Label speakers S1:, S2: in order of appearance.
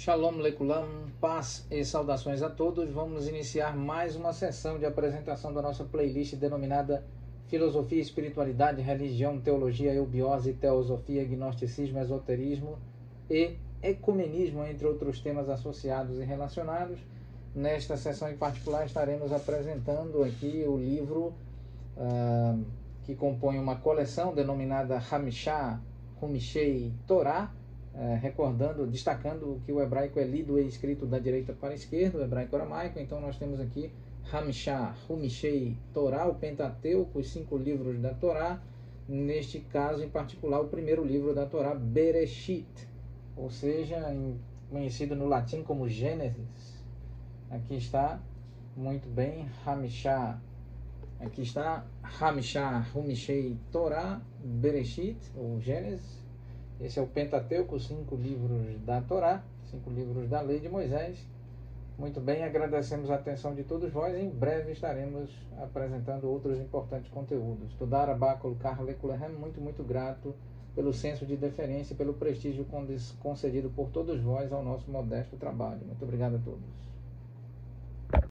S1: Shalom Lekulam, paz e saudações a todos. Vamos iniciar mais uma sessão de apresentação da nossa playlist denominada Filosofia, Espiritualidade, Religião, Teologia, Eubiose, Teosofia, Gnosticismo, Esoterismo e Ecumenismo, entre outros temas associados e relacionados. Nesta sessão em particular estaremos apresentando aqui o livro uh, que compõe uma coleção denominada Hamishah Humishei Torah, é, recordando, destacando que o hebraico é lido e escrito da direita para a esquerda, o hebraico aramaico, então nós temos aqui Hamishah, Humishei, Torá, o Pentateuco, os cinco livros da Torá, neste caso em particular o primeiro livro da Torá, Bereshit, ou seja, em, conhecido no latim como Gênesis. Aqui está, muito bem, Hamishah, aqui está Hamishah, Humishei, Torá, Bereshit, ou Gênesis, esse é o Pentateuco, cinco livros da Torá, cinco livros da lei de Moisés. Muito bem, agradecemos a atenção de todos vós. Em breve estaremos apresentando outros importantes conteúdos. Tudara Báculo Carle muito, muito grato pelo senso de deferência e pelo prestígio concedido por todos vós ao nosso modesto trabalho. Muito obrigado a todos.